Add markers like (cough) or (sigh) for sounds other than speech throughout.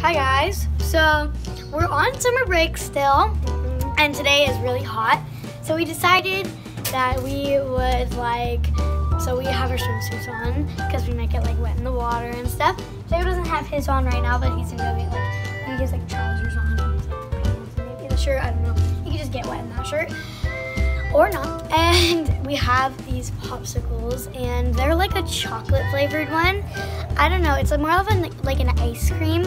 Hi guys. So we're on summer break still, and today is really hot. So we decided that we would like, so we have our swimsuits on because we might get like wet in the water and stuff. Jacob doesn't have his on right now, but he's gonna go get like, he has like trousers on and like maybe the shirt. I don't know. He could just get wet in that shirt or not. (laughs) And we have these popsicles, and they're like a chocolate flavored one. I don't know. It's more of an like an ice cream,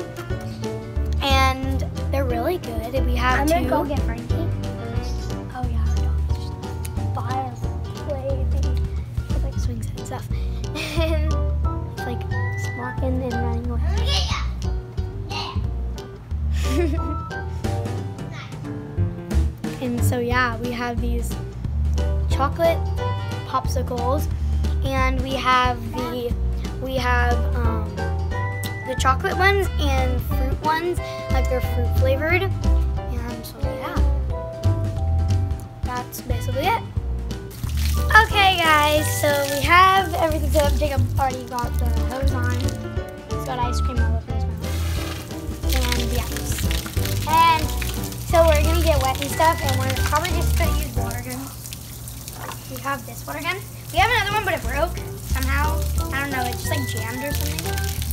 and they're really good. We have I'm two. gonna go get Frankie. Oh yeah, just buy a play thing with like swings and stuff, (laughs) and it's like walking and running away. (laughs) and so yeah, we have these chocolate popsicles, and we have the we have um, the chocolate ones and fruit ones, like they're fruit flavored. And so yeah, that's basically it. Okay, guys, so we have everything set up. Jacob already got the hose on. He's got ice cream all over his mouth. And yeah. And so we're gonna get wet and stuff, and we're probably just gonna use water gun. We have this water gun. We have another one, but it broke somehow. I don't know, it just like jammed or something.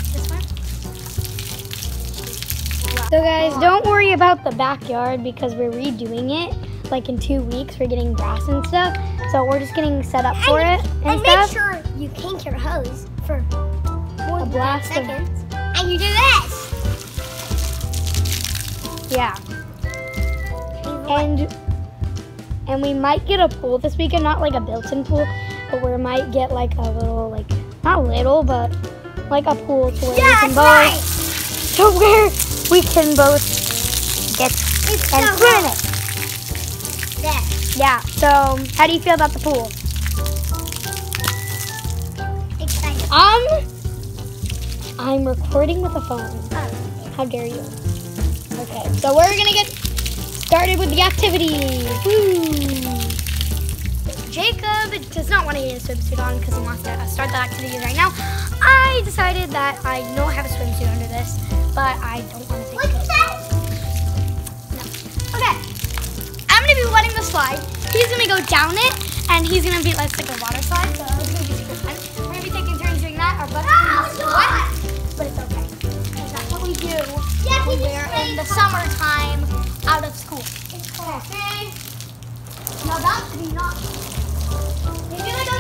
So guys, don't worry about the backyard because we're redoing it. Like in two weeks, we're getting grass and stuff. So we're just getting set up for it and, And stuff. make sure you kink your hose for more A blast 10 of- seconds. And you do this. Yeah. And and we might get a pool this weekend, not like a built-in pool, but we might get like a little like not little, but like a pool to where we can both right. (laughs) to where we can both get It's and swim it. There. Yeah. So how do you feel about the pool? Excited. Um, I'm recording with a phone. Oh, How dare you? Okay, so we're gonna get started with the activity. Woo! Jacob does not want to get his swimsuit on because he wants to start the activity right now. I decided that I know I have a swimsuit under this, but I don't want to take Look it at off. that. Okay, I'm gonna be letting the slide. He's gonna go down it, and he's gonna be like, like a water slide. So it's gonna be super fun. We're gonna be taking turns doing that. Our butts are it's wet, hot. but it's okay. 'cause that's what we do Yeah, when we're in the summertime out of school. It's. Okay. Now that's not. 行けないか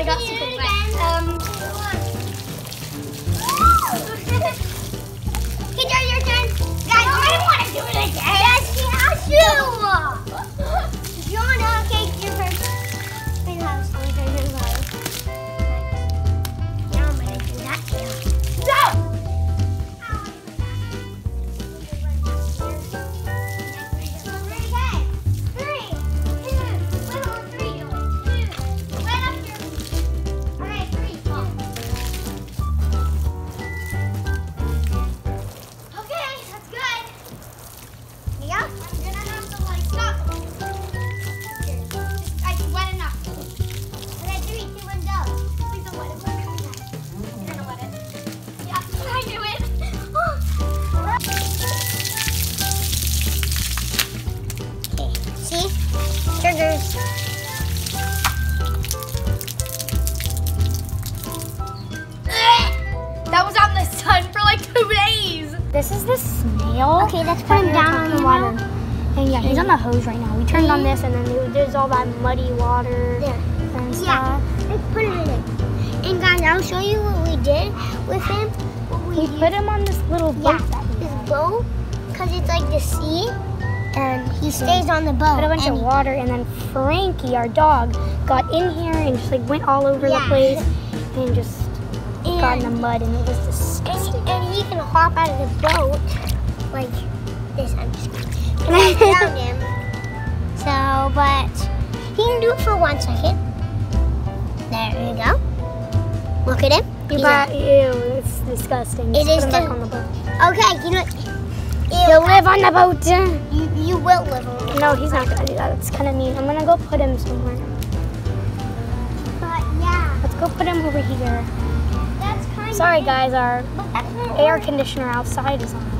I got super wet. Um, (laughs) Okay, your turn. Guys, I don't want to do it again. Yeah, he's on the hose right now. We turned on this, and then there's all that muddy water There. and Yeah, put it in. And guys, I'll show you what we did with him. We We put him on this little boat we this boat, because it's like the sea, and he stays on the boat. Put a bunch of water, and then Frankie, our dog, got in here and just like went all over the place and just got in the mud, and it was And, disgusting. and he can hop out of the boat like this. I'm just found (laughs) him. So, but he can do it for one second. There you go. Look at him. You He's got, ew, it's disgusting. It Just is put him back on the boat. okay, you know. He'll live on the boat. You, you will live on the boat. No, he's not gonna do that. It's kind of mean. I'm gonna go put him somewhere. But yeah, Let's go put him over here. that's kind Sorry, guys, our air conditioner outside is on.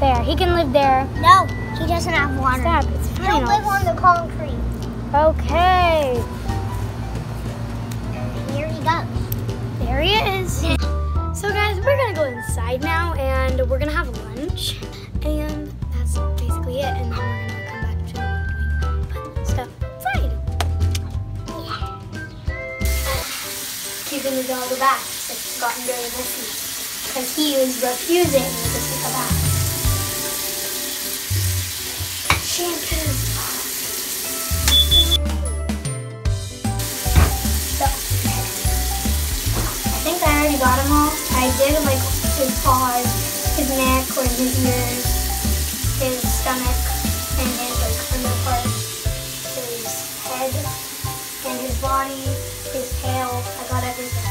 There, he can live there. No, he doesn't have water. Stop, it's He'll fine. live on the concrete. Okay, Here he goes. there he is. So, guys, we're gonna go inside now, and we're gonna have lunch, and that's basically it. And then we're gonna come back to fun stuff inside. Keeping the dog back. It's gotten very messy because he was refusing I did like his paws, his neck, or his ears, his stomach, and his like under part, his head, and his body, his tail. I got everything.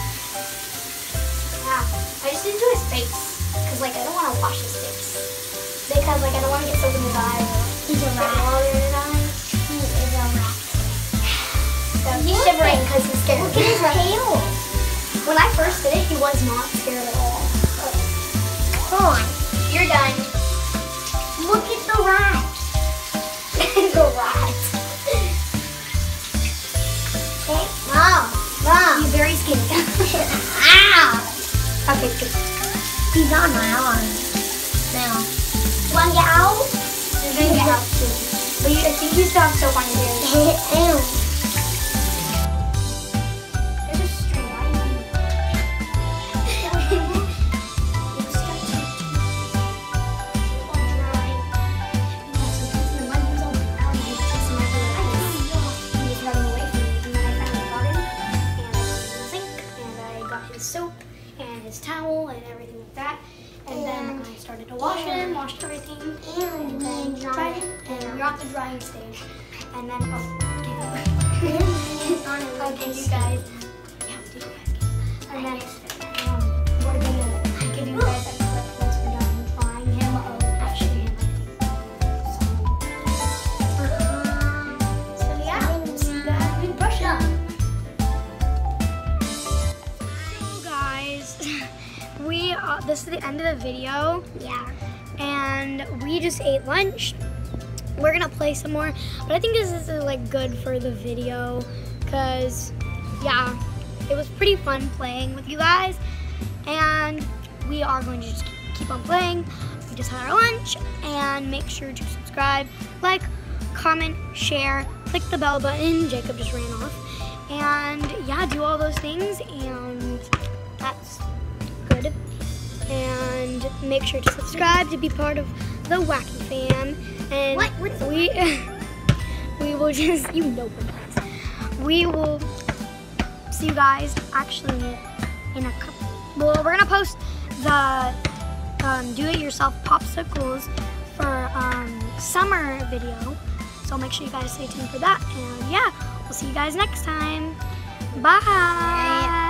Wow. I just didn't do his face. Cause like I don't want to wash his face. Because like I don't want to get soap in his eyes He's a rat. water in his eyes. He is a rat. So (sighs) he's shivering because he's scared. Look at his (laughs) tail. When I first did it, he was not scared at all. Come on. you're done. Look at the rat. (laughs) the rat. Okay. Mom. Mom. He's very skinny. (laughs) Ow. okay, good. He's on my arm. Now. Want to get out? You're gonna get out soon. But you, I think you still have soap on your ears. (laughs) Ew. Drying stage. And then, oh, It's on a I'll give you guys. Yeah, do that. And then um, we're gonna give you guys a clip once we're done him of actually him. So, so yeah, we'll see you guys when brush him. So guys, we uh, this is the end of the video Yeah. and we just ate lunch. We're gonna play some more, but I think this is uh, like good for the video because yeah, it was pretty fun playing with you guys, and we are going to just keep on playing. We just had our lunch, and make sure to subscribe, like, comment, share, click the bell button. Jacob just ran off, and yeah, do all those things, and that's good and make sure to subscribe to be part of the Wacky Fam. And What? What's we (laughs) we will just you know what. We will see you guys actually in a couple. Well, we're gonna post the um, do-it-yourself popsicles for um, summer video. So make sure you guys stay tuned for that. And yeah, we'll see you guys next time. Bye.